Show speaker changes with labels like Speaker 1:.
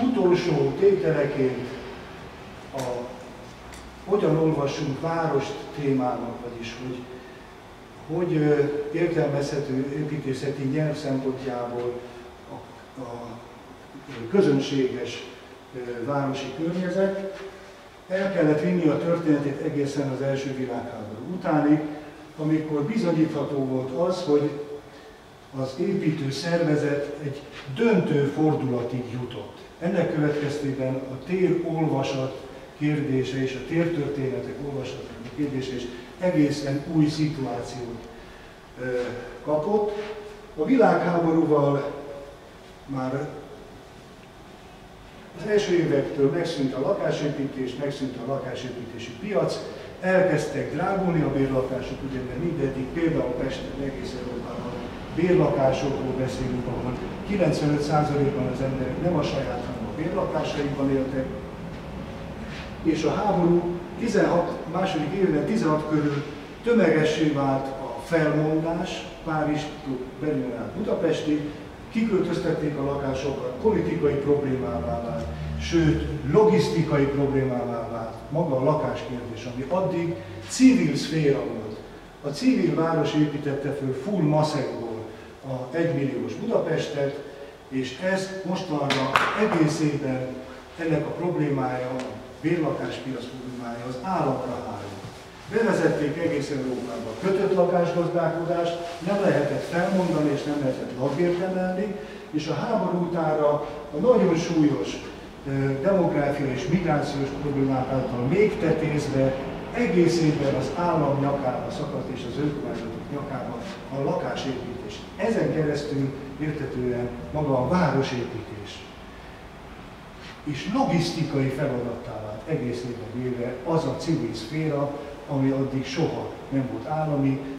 Speaker 1: Utolsó tételeként a hogyan olvassunk várost témának, vagyis hogy hogy értelmezhető építészeti nyelv szempontjából a, a közönséges városi környezet. El kellett vinni a történetét egészen az első világháború utánig, amikor bizonyítható volt az, hogy az építő szervezet egy döntő fordulatig jutott. Ennek következtében a tér olvasat kérdése és a tértörténetek olvasatának kérdése is egészen új szituációt kapott. A világháborúval már az első évektől megszűnt a lakásépítés, megszűnt a lakásépítési piac, elkezdtek drágulni a bérlakások, ugye mert mindeddig például Pesten, egész Európában bérlakásokról beszélünk, ahol 95%-ban az emberek nem a saját, hanem a bérlakásaikban éltek, és a háború 16, második évben 16 körül tömegessé vált a felmondás, Párizstól Berlin át Budapestig, kiköltöztették a lakásokat, politikai problémává vált, sőt, logisztikai problémává vált maga a lakáskérdés, ami addig civil szféra volt. A civil város építette föl full maszekból a egymilliós Budapestet, és ez mostanra egészében ennek a problémája, a bérlakáspiac problémája az államra hárul. Bevezették egész Európába a kötött lakásgazdálkodást, nem lehetett felmondani és nem lehetett lakbért emelni, és a háború utára a nagyon súlyos demográfiai és migrációs problémák által még tetézve egészében az állam nyakába szakadt és az önkormányzatok nyakába a lakásépítés. Ezen keresztül értetően maga a városépítés és logisztikai feladattá vált egész évben véve az a civil szféra, ami addig soha nem volt állami,